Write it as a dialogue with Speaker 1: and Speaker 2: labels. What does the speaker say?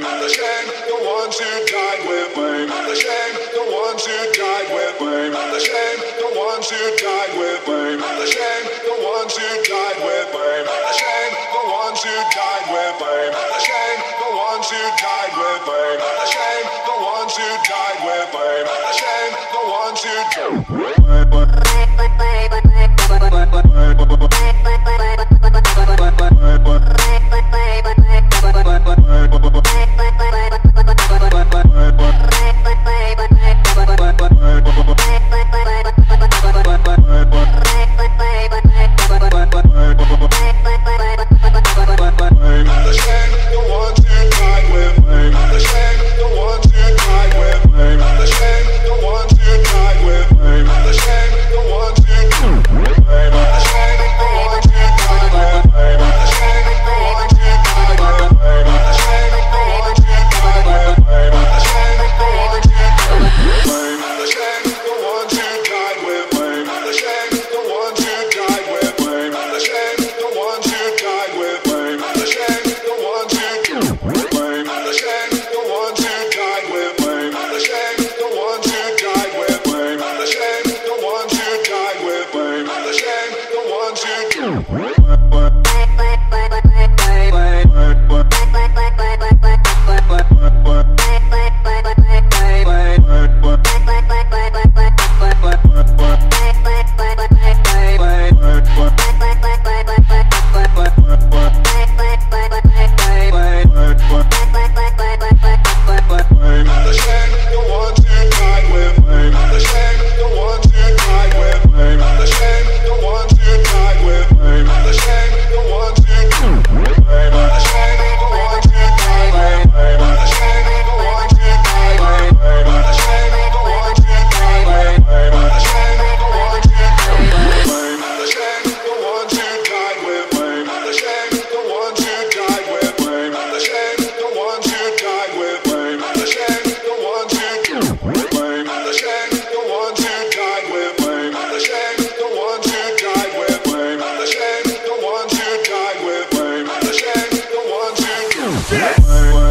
Speaker 1: blame. Shame the. Shame the ones who died with blame. Shame the ones who died with blame. Shame the ones who died with blame. Shame the ones who died with blame. Shame the ones who died with blame. Shame the ones who died with blame. Shame the ones who died with blame. Música shit.